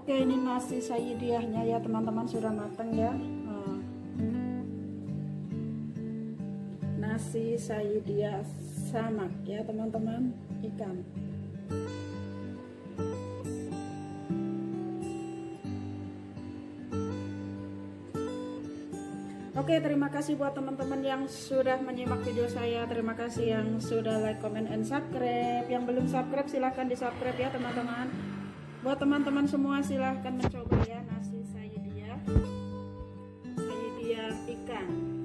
Oke ini nasi sayidiahnya ya teman-teman sudah matang ya nah. Nasi sayidiah samak ya teman-teman ikan Oke, terima kasih buat teman-teman yang sudah menyimak video saya. Terima kasih yang sudah like, comment, and subscribe. Yang belum subscribe silahkan di subscribe ya teman-teman. Buat teman-teman semua silahkan mencoba ya nasi saya dia, saya dia ikan.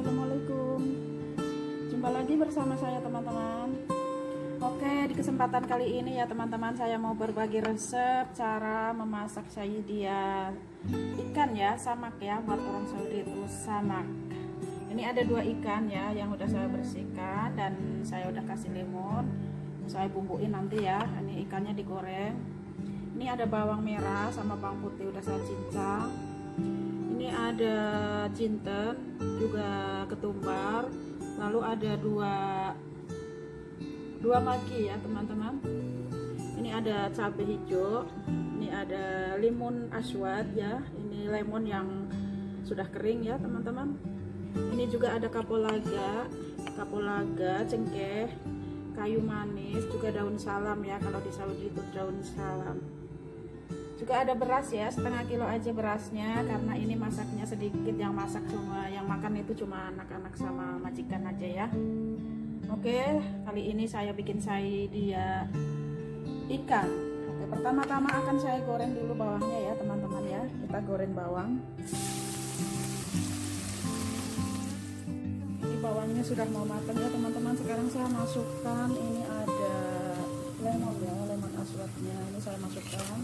Assalamualaikum. Jumpa lagi bersama saya teman-teman. Oke di kesempatan kali ini ya teman-teman Saya mau berbagi resep cara memasak dia Ikan ya, samak ya Buat orang Saudi itu samak. Ini ada dua ikan ya Yang udah saya bersihkan Dan saya udah kasih lemon. Saya bumbuin nanti ya Ini ikannya digoreng. Ini ada bawang merah sama bawang putih Udah saya cincang ini ada jinten juga ketumbar. Lalu ada dua dua magi ya teman-teman. Ini ada cabai hijau ini ada limun aswad ya. Ini lemon yang sudah kering ya teman-teman. Ini juga ada kapulaga kapulaga cengkeh kayu manis juga daun salam ya kalau di Saudi itu daun salam juga ada beras ya setengah kilo aja berasnya karena ini masaknya sedikit yang masak cuma yang makan itu cuma anak-anak sama majikan aja ya. Oke kali ini saya bikin saya dia ikan. Oke pertama-tama akan saya goreng dulu bawangnya ya teman-teman ya. Kita goreng bawang. Ini bawangnya sudah mau matang ya teman-teman. Sekarang saya masukkan ini ada lemon ya lemon aswadnya ini saya masukkan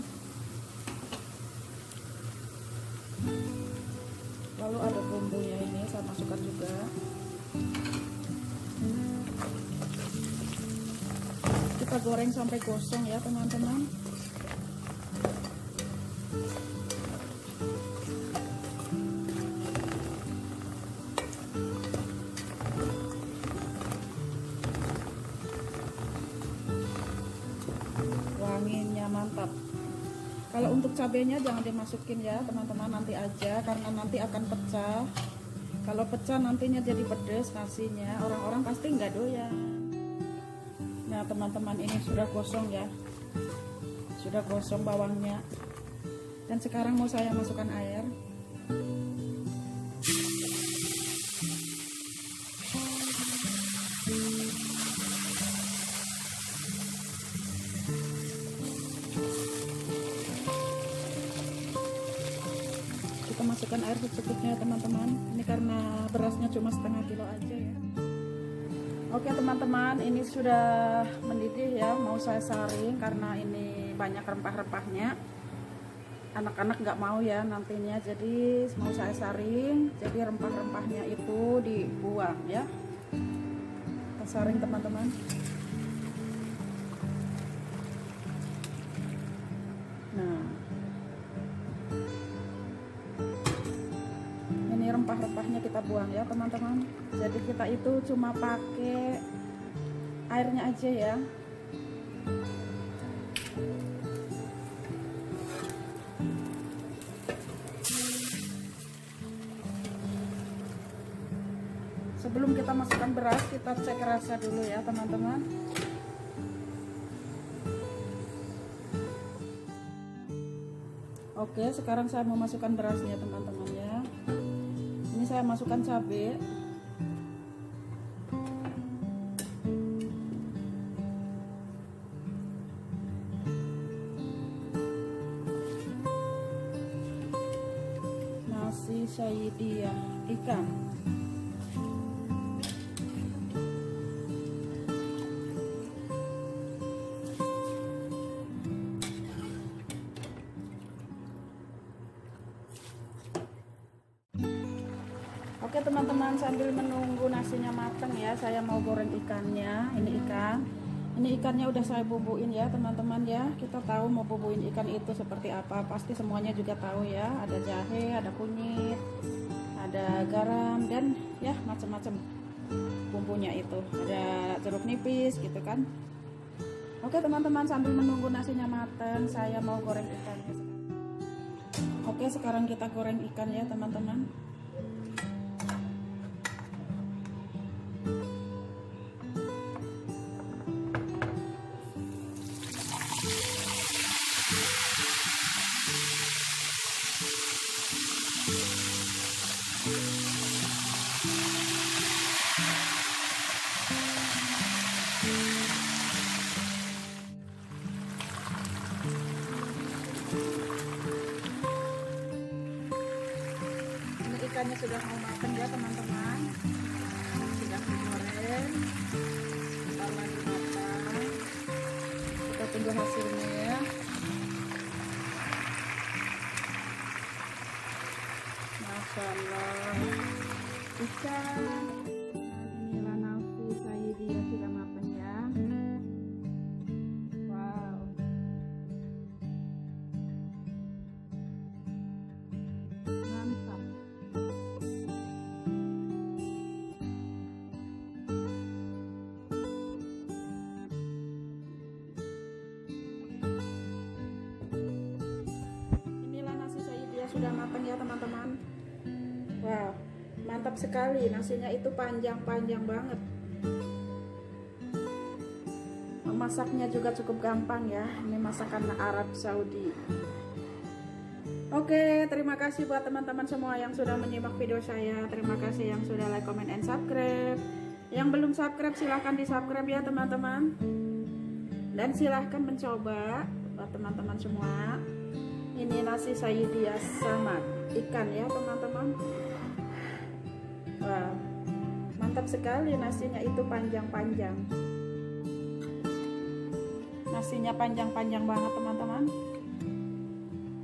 masukkan juga. Kita goreng sampai gosong ya teman-teman. Wanginya mantap. Kalau untuk cabenya jangan dimasukin ya teman-teman nanti aja karena nanti akan pecah kalau pecah nantinya jadi pedes nasinya. Orang-orang pasti nggak doyan. Nah teman-teman ini sudah gosong ya. Sudah gosong bawangnya. Dan sekarang mau saya masukkan air masukkan air secukupnya teman-teman. Ini karena berasnya cuma setengah kilo aja ya. Oke teman-teman ini sudah mendidih ya mau saya saring karena ini banyak rempah-rempahnya. Anak-anak nggak mau ya nantinya jadi mau saya saring jadi rempah-rempahnya itu dibuang ya. Saring teman-teman rempah-rempahnya kita buang ya teman-teman. Jadi kita itu cuma pakai airnya aja ya. Sebelum kita masukkan beras kita cek rasa dulu ya teman-teman. Oke, sekarang saya mau masukkan berasnya teman-teman ya saya masukkan cabai nasi syaidiah ikan Oke teman-teman sambil menunggu nasinya matang ya saya mau goreng ikannya ini ikan. Ini ikannya udah saya bubuin ya teman-teman ya. Kita tahu mau bubuin ikan itu seperti apa pasti semuanya juga tahu ya. Ada jahe ada kunyit ada garam dan ya macam-macam bumbunya itu. Ada jeruk nipis gitu kan. Oke teman-teman sambil menunggu nasinya matang saya mau goreng ikannya. Oke sekarang kita goreng ikan ya teman-teman ikannya sudah mau matang ya teman-teman. Sudah digoreng bentar lagi matang kita tunggu hasilnya. Ya Masya Allah ikan teman-teman wow mantap sekali nasinya itu panjang-panjang banget masaknya juga cukup gampang ya ini masakan Arab Saudi Oke, terima kasih buat teman-teman semua yang sudah menyimak video saya. Terima kasih yang sudah like, comment, and subscribe. Yang belum subscribe silahkan di subscribe ya teman-teman. Dan silahkan mencoba buat teman-teman semua. Ini nasi sayudia sama ikan ya teman-teman. Wah, mantap sekali nasinya itu panjang-panjang. Nasinya panjang-panjang banget teman-teman.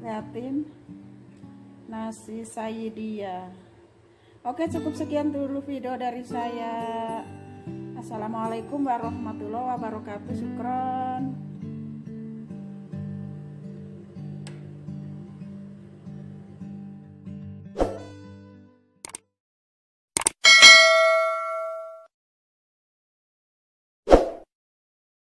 Liatin nasi sayyidia oke cukup sekian dulu video dari saya. Assalamualaikum warahmatullahi wabarakatuh. Syukron